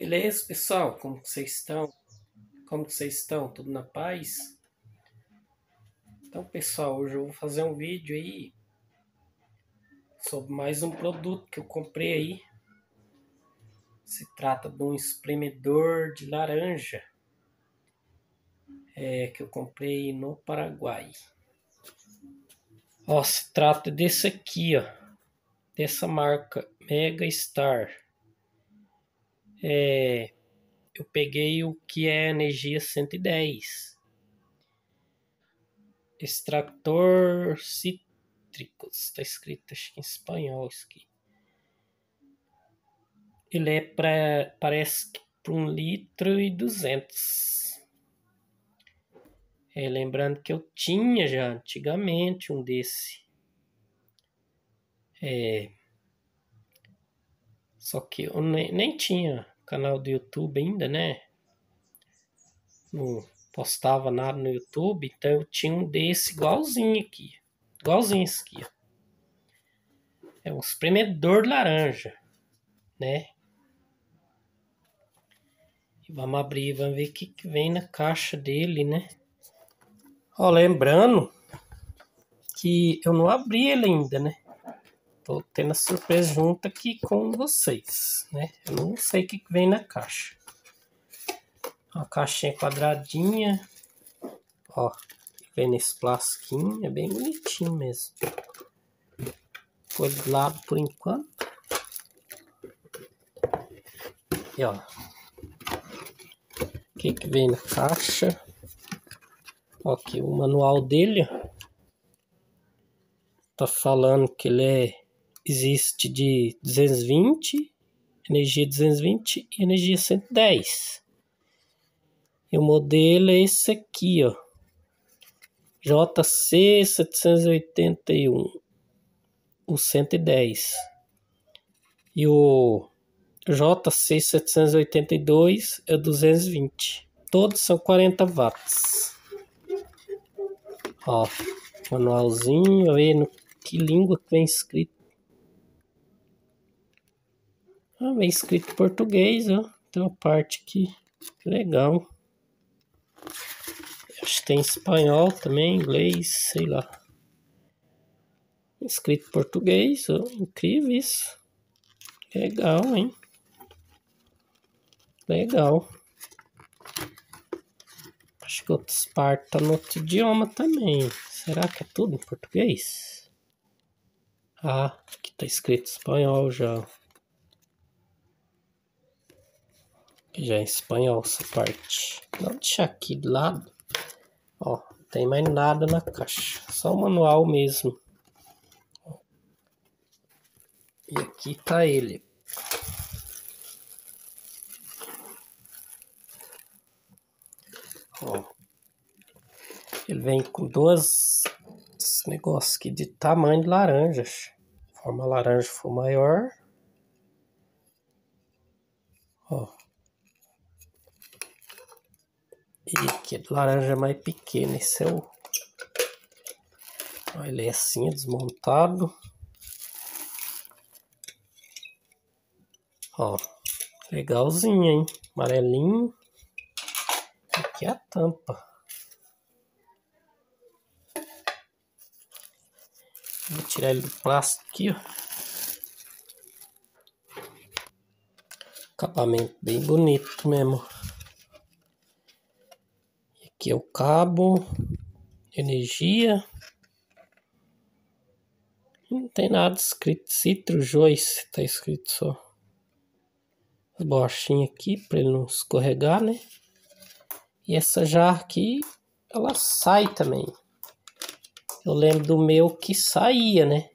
Beleza, pessoal? Como vocês estão? Como vocês estão? Tudo na paz? Então, pessoal, hoje eu vou fazer um vídeo aí sobre mais um produto que eu comprei aí. Se trata de um espremedor de laranja é, que eu comprei no Paraguai. Ó, se trata desse aqui, ó, dessa marca Mega Star é, eu peguei o que é energia 110. Extrator cítricos, está escrito acho que em espanhol aqui. Ele é para parece que para um litro e duzentos. É, lembrando que eu tinha já antigamente um desse. É, só que eu nem, nem tinha canal do YouTube ainda, né? Não postava nada no YouTube, então eu tinha um desse igualzinho aqui. Igualzinho esse aqui, ó. É um espremedor de laranja, né? E vamos abrir, vamos ver o que, que vem na caixa dele, né? Ó, lembrando que eu não abri ele ainda, né? Tô tendo a surpresa junto aqui com vocês, né? Eu não sei o que vem na caixa. Uma caixinha quadradinha. Ó, vem nesse plastiquinho, é bem bonitinho mesmo. Foi de lado por enquanto. E ó. O que que vem na caixa? Ó, aqui o manual dele, Tá falando que ele é existe de 220, energia 220 e energia 110. E o modelo é esse aqui, ó. JC 781, o 110. E o JC 782 é 220. Todos são 40 watts. Ó, manualzinho, no que língua que vem escrito. Ah, vem escrito em português, ó. Tem uma parte aqui. Legal. Acho que tem espanhol também, inglês, sei lá. Escrito em português, ó. Incrível isso. Legal, hein? Legal. Acho que outras partes tá no outro idioma também. Será que é tudo em português? Ah, aqui tá escrito espanhol já. Já é em espanhol essa parte. Vou deixar aqui de lado. Ó, não tem mais nada na caixa. Só o manual mesmo. E aqui tá ele. Ó. Ele vem com duas negócios aqui de tamanho de laranjas. Forma laranja for maior. Ó. E é de laranja mais pequena. Esse é o. Ele é assim, desmontado. Ó, legalzinho, hein? Amarelinho. Aqui é a tampa. Vou tirar ele do plástico aqui, ó. Acabamento bem bonito mesmo. Aqui é o cabo, energia. Não tem nada escrito. Citro Joyce, tá escrito só. As borrachinhas aqui para ele não escorregar, né? E essa jarra aqui, ela sai também. Eu lembro do meu que saía, né?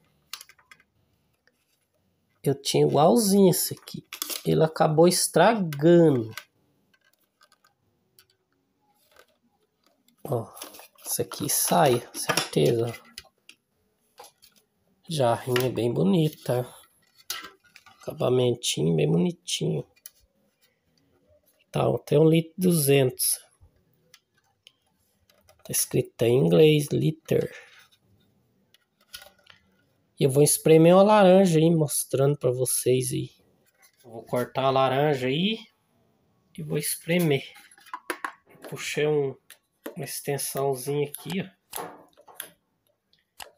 Eu tinha igualzinho esse aqui. Ele acabou estragando. Ó, isso aqui sai, certeza. Jarrinha bem bonita. Acabamentinho bem bonitinho. Tá, até um litro duzentos. Tá escrito em inglês, liter. E eu vou espremer uma laranja aí, mostrando para vocês aí. vou cortar a laranja aí. e vou espremer. Puxei um, uma extensãozinha aqui, ó.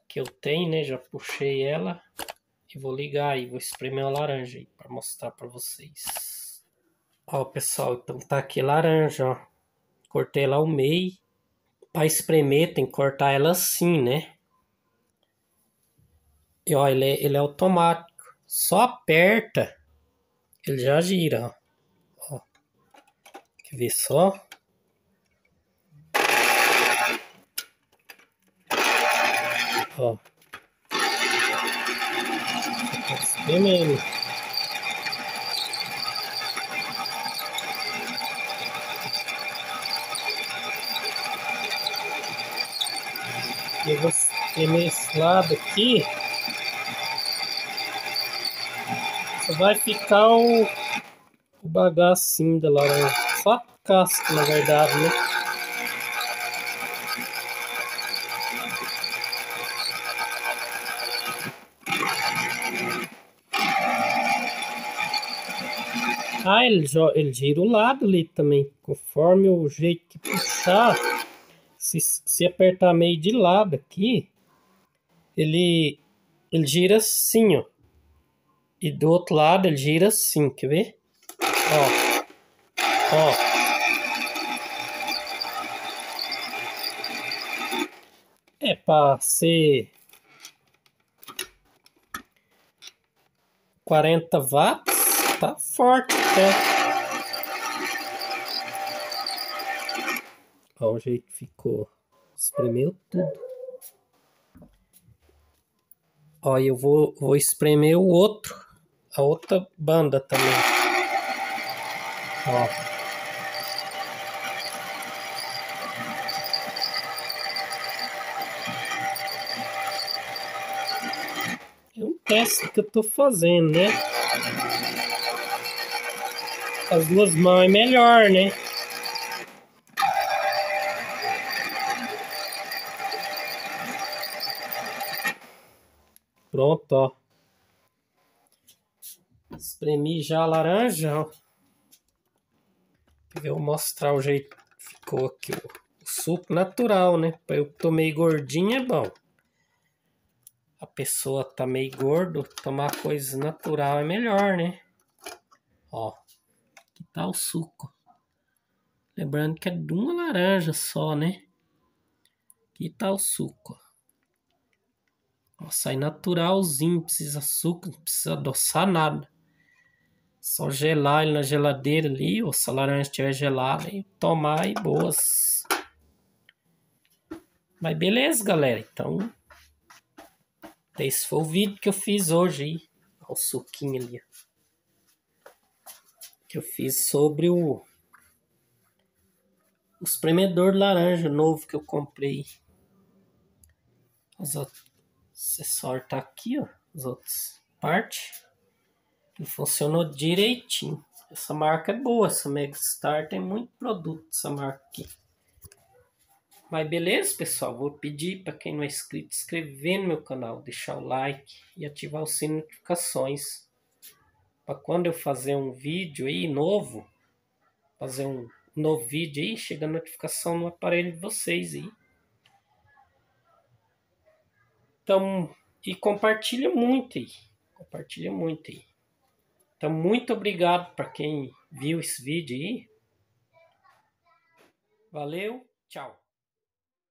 Que eu tenho, né? Já puxei ela. E vou ligar aí, vou espremer a laranja aí para mostrar para vocês. Ó, pessoal, então tá aqui laranja, ó. Cortei lá o meio. Para espremer tem que cortar ela assim, né? E ó, ele é, ele é automático. Só aperta, ele já gira, ó. ó. Quer ver só? Ó. Espremendo. Eu vou espremer esse lado aqui. Só vai ficar o, o bagacinho da laranja. Só a casca, na verdade, né? Ah, ele, ele gira o lado ali também. Conforme o jeito que puxar, se, se apertar meio de lado aqui, ele, ele gira assim, ó. E do outro lado ele gira assim, quer ver? Ó. Ó. É para ser 40 watts, tá forte até. Ó o jeito que ficou. Espremeu tudo. Ó, eu vou, vou espremer o outro a outra banda também. Ó. É teste que eu tô fazendo, né? As duas mãos é melhor, né? Pronto, ó. Espremi já a laranja, ó. Eu vou mostrar o jeito que ficou aqui, ó. O suco natural, né? Eu tomei gordinho é bom. A pessoa tá meio gordo, tomar coisa natural é melhor, né? Ó, tá o suco. Lembrando que é de uma laranja só, né? Aqui tá o suco. Ó, sai naturalzinho, precisa açúcar, não precisa adoçar nada. Só gelar ele na geladeira ali, ou se a laranja estiver gelada, e tomar e boas. Mas beleza, galera. Então, esse foi o vídeo que eu fiz hoje aí. Olha o suquinho ali. Que eu fiz sobre o... O espremedor laranja novo que eu comprei. Os outros acessórios tá aqui, ó. As outras partes. E funcionou direitinho. Essa marca é boa, essa Megastar tem muito produto essa marca aqui. Mas beleza, pessoal? Vou pedir para quem não é inscrito, inscrever no meu canal, deixar o like e ativar o sino de notificações. Para quando eu fazer um vídeo aí novo, fazer um novo vídeo aí, chega a notificação no aparelho de vocês aí. Então, e compartilha muito aí. Compartilha muito aí. Então, muito obrigado para quem viu esse vídeo aí. Valeu, tchau.